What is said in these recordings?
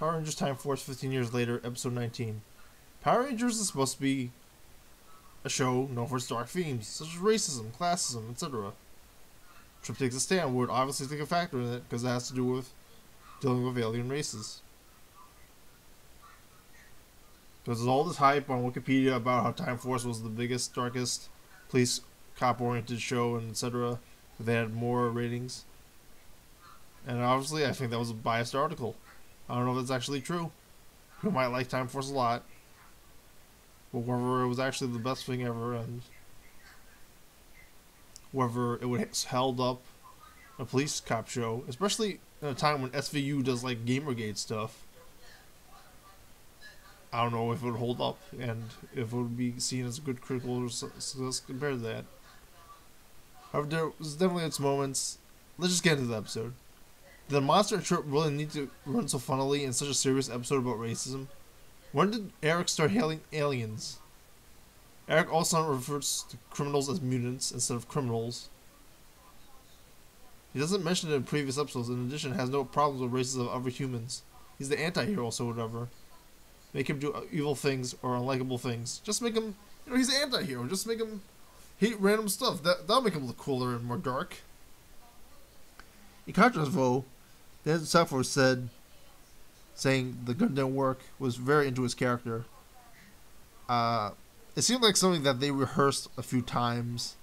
Power Rangers Time Force 15 years later, episode 19. Power Rangers is supposed to be a show known for its dark themes, such as racism, classism, etc. Trip takes a stand would obviously take a factor in it because it has to do with dealing with alien races. Because there's all this hype on Wikipedia about how Time Force was the biggest, darkest police cop oriented show and etc. They had more ratings. And obviously, I think that was a biased article. I don't know if that's actually true. Who might like Time Force a lot. But whether it was actually the best thing ever and whether it would held up a police cop show, especially in a time when SVU does like Gamergate stuff. I don't know if it would hold up and if it would be seen as a good critical success compared to that. However, there was definitely its moments. Let's just get into the episode. Did the monster trip really need to run so funnily in such a serious episode about racism? When did Eric start hailing aliens? Eric also refers to criminals as mutants instead of criminals. He doesn't mention it in previous episodes. In addition, has no problems with races of other humans. He's the anti-hero, so whatever. Make him do evil things or unlikable things. Just make him, you know, he's an anti-hero. Just make him hate random stuff. That that'll make him look cooler and more dark. In contrast, though, Dan Southworth said, saying the gun didn't work, was very into his character. Uh, it seemed like something that they rehearsed a few times,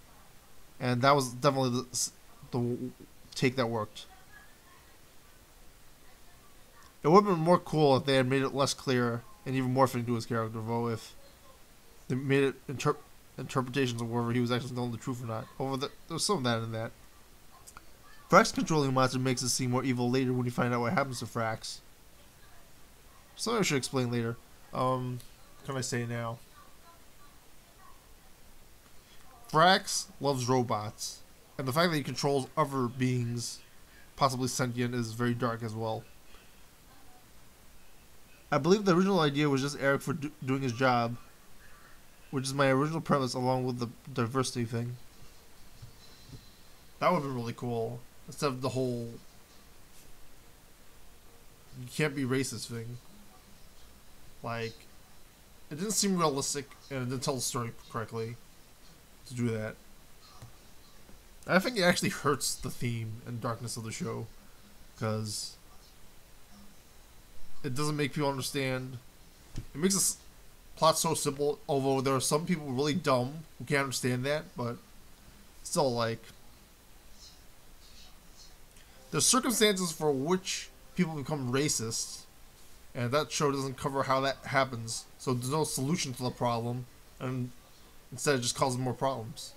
and that was definitely the, the take that worked. It would have been more cool if they had made it less clear and even more fitting to his character, though, if they made it inter- interpretations of whether he was actually telling the truth or not. Over the, there was some of that in that. Frax controlling monster makes it seem more evil later when you find out what happens to Frax. Something I should explain later. Um, can I say now? Frax loves robots, and the fact that he controls other beings, possibly sentient, is very dark as well. I believe the original idea was just Eric for do- doing his job, which is my original premise along with the diversity thing. That would be really cool. Instead of the whole you can't be racist thing. Like, it didn't seem realistic and it didn't tell the story correctly to do that. I think it actually hurts the theme and darkness of the show because it doesn't make people understand. It makes the plot so simple, although there are some people really dumb who can't understand that, but still, like, there's circumstances for which people become racist, and that show doesn't cover how that happens. So there's no solution to the problem, and instead it just causes more problems.